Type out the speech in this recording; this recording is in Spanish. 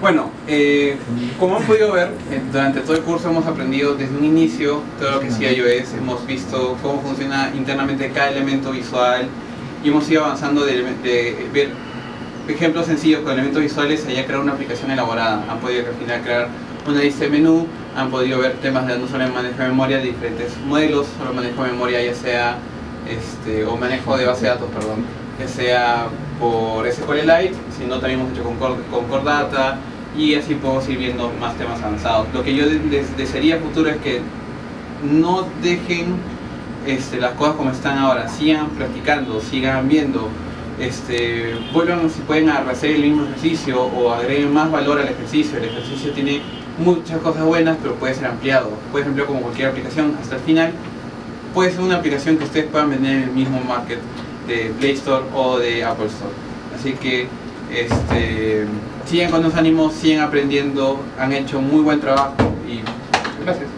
Bueno, eh, como han podido ver, eh, durante todo el curso hemos aprendido desde un inicio todo lo que es iOS, hemos visto cómo funciona internamente cada elemento visual y hemos ido avanzando de, de ver ejemplos sencillos con elementos visuales allá crear una aplicación elaborada. Han podido al final crear una lista de menú, han podido ver temas de no solo manejo de memoria de diferentes modelos, solo manejo de memoria ya sea, este, o manejo de base de datos, perdón, ya sea por SQLite, sino también hemos hecho con, con Core Data y así podemos ir viendo más temas avanzados. Lo que yo desearía futuro es que no dejen este, las cosas como están ahora, sigan practicando, sigan viendo, este, vuelvan si pueden a hacer el mismo ejercicio o agreguen más valor al ejercicio. El ejercicio tiene muchas cosas buenas, pero puede ser ampliado. Puede ser ampliado como cualquier aplicación hasta el final. Puede ser una aplicación que ustedes puedan vender en el mismo market de Play Store o de Apple Store. Así que este, siguen con los ánimos, siguen aprendiendo, han hecho muy buen trabajo y gracias.